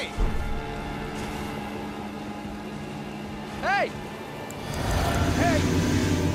Hey! Hey! Hey!